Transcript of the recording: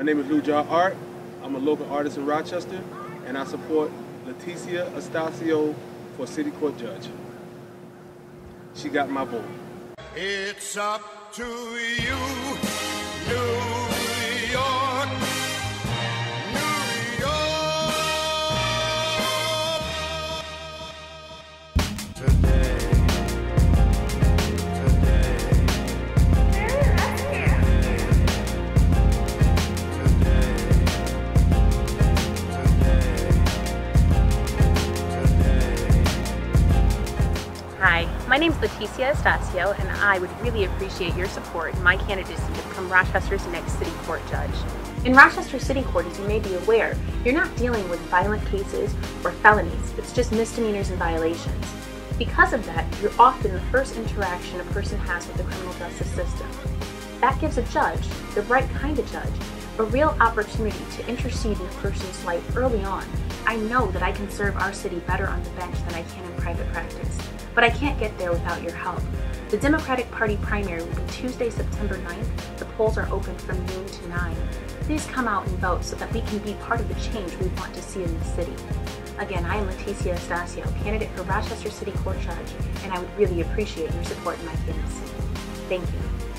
My name is Lujar Art. I'm a local artist in Rochester, and I support Leticia Astacio for City Court Judge. She got my vote. It's up to you, Hi, my name is Leticia Astacio, and I would really appreciate your support in my candidacy to become Rochester's next City Court Judge. In Rochester City Court, as you may be aware, you're not dealing with violent cases or felonies, it's just misdemeanors and violations. Because of that, you're often the first interaction a person has with the criminal justice system. That gives a judge, the right kind of judge, a real opportunity to intercede in a person's life early on. I know that I can serve our city better on the bench than I can in private practice, but I can't get there without your help. The Democratic Party primary will be Tuesday, September 9th. The polls are open from noon to 9. Please come out and vote so that we can be part of the change we want to see in the city. Again, I am Leticia Astacio, candidate for Rochester City Court Judge, and I would really appreciate your support in my candidacy. Thank you.